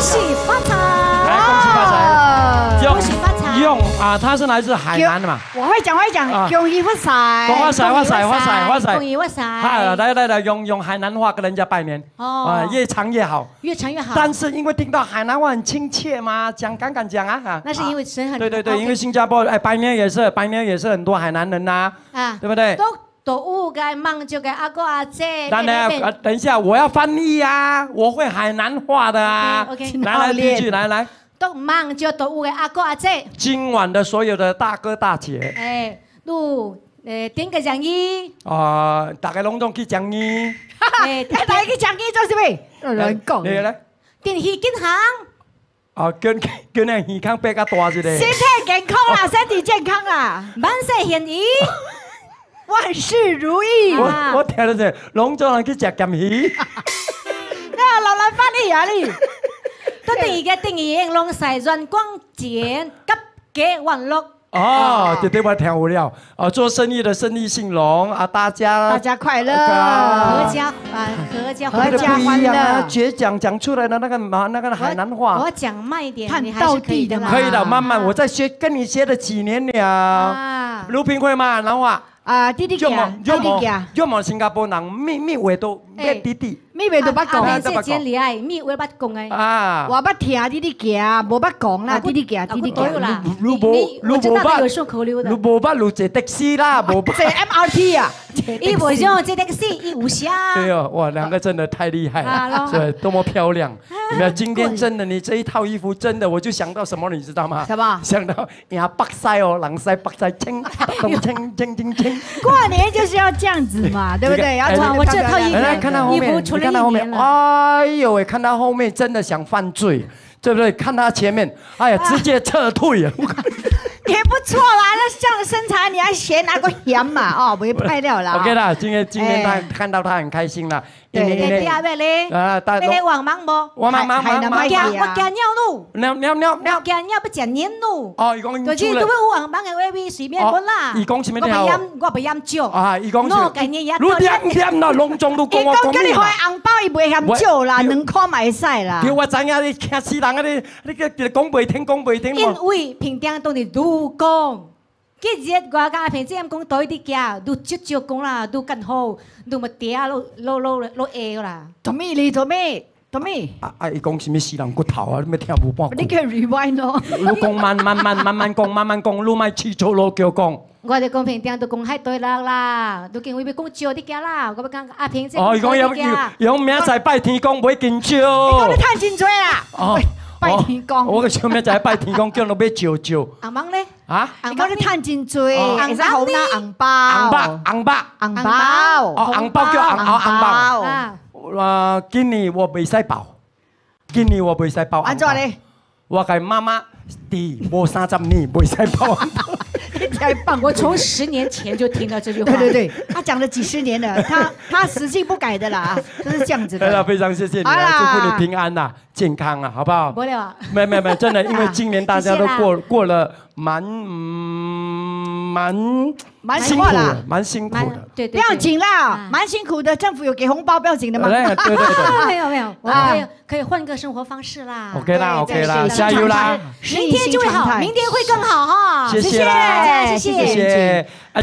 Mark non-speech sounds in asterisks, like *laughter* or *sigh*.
喜发财！来恭喜发财！恭喜发财！用啊，他是来自海南的嘛。我会讲，我会讲，啊恭喜发财，恭喜发财，发财，发财！恭喜发财！嗨，来来来，用用海南话跟人家拜年。哦啊，越长越好。越长越好。但是因为听到海南话很亲切嘛，讲敢敢讲啊啊！那是因为神很对对对，因为新加坡哎，拜年也是拜年也是很多海南人呐，啊，对不对？都都有该忙就该阿哥阿姐。当然，呃，等一下我要翻译啊，我会海南话的啊。OK，OK 来来，第一句来来，都忙就都有该阿哥阿姐。今晚的所有的大哥大姐哎，都。诶点个讲义，啊，大家拢总去讲你，*laughs* 哎，哎，来去讲一做什么？有人讲，你来电器建行，啊，跟跟那耳康比较大一个。身体健康啦，身体健康啦，万世现意。万事如意。我啊我听到是拢总人去食咸鱼，*laughs* 那老来翻译啊你，都第二個定義龍勢潤光節急嘅網絡。哦，对对，我听有了。哦，做生意的生意兴隆啊，大家大家快乐，合家啊，合家合歡樂。家不一样啊，欢乐倔强讲出来的那个嘛那个海南我话我，講慢一點，看你還是可以的啦。到地的可以的，慢慢，我在学，跟你学了幾年了。啊，卢平会嘛，南话，啊，弟弟要么家，弟弟要么家，要么新加坡人，咩咩话都咩哎弟弟咩味都捌阿講平，這間厲害，咪會捌講嘅。啊。我捌听弟弟家，無捌讲啦，弟弟家，弟弟家都有。啦。如果你你如我知果吧道他有順口溜的你。無捌路坐的士啦，無捌。這 MRT 啊，一我用這個是一無蝦。对哦，哇，两个真的太厉害啊了，对，多么漂亮！有没有？今天真的，你这一套衣服真的，我就想到什么，你知道吗？什么想到呀，北西哦，人西北西清，东清清清清。過年就是要这样子嘛，对不对？要哎穿我这套衣服衣服出了你看到后面，哎呦喂，看到后面真的想犯罪，对不对？看他前面，哎呀，直接撤退啊！*laughs* 也不错啦，那这样的身材你还嫌那个嫌嘛？哦，不會拍掉啦。*laughs* OK 啦，今天今天他哎看到他很开心啦，因對為因為你第二位咧，啊，大你咧忙忙無？我忙忙忙我驚我驚尿路，尿尿尿我尿，驚尿不講黏路。哦，伊講就是都會有人幫嘅位位隨便本啦。哦伊讲什麼我不條飲，我不飲酒。啊，伊講我概念也你點點啦，隆重都伊講我講講叫你開咩啦？紅包，伊袂嫌少啦，我兩塊嘛會使啦。叫我知影你嚇死人啊！你你個講袂聽，講袂聽因喎。為平常都係都講，今日我阿平時咁講多啲嘅，都少少講啦，都更好，都咪嗲攞攞攞攞 A 啦。做咩你做咩？做咩？啊啊！伊讲什麼死人骨頭啊？你咪聽無半句。你叫 rewind 咯。你講慢慢慢慢慢講，慢慢講，你咪黐咗攞叫講。我哋講平常都講太對啦啦，都見會俾講少啲嘅啦，我要講阿平姐哦，伊講有有有明仔拜天公買金蕉你招講你。趁錢追啦。哦拜天公我個小明仔拜天公叫你買蕉蕉阿芒咧，啊！你講你趁錢追，哦會使好拿紅包。紅包紅包。紅包。哦，紅包叫紅紅紅包。啊，啊，今年我未使包，今年我未使包。安怎？呢？我甲媽媽弟無三十年未使包紅包。你才棒！我從十年前就聽到這句話。對對對，他講了幾十年了，他他死性不改的啦，啊就是這樣子對了，*laughs* 的。非常謝謝你啊，祝福你平安呐，健康啊，好不好？冇了啊，没有没有没有，真的，因为 *laughs* 今年大家都过過了蛮嗯蠻蠻辛苦的辛苦啦，蠻辛苦蠻的。对对，不要紧啦啊，蠻辛苦的，政府有给红包，不要紧的嘛。哎对对对 *laughs* 沒有没有，我啊可以可以換個生活方式啦。，OK 啦 OK 啦，加油啦！明天就会好，明天会更好哈。謝謝啦，謝謝謝謝。啊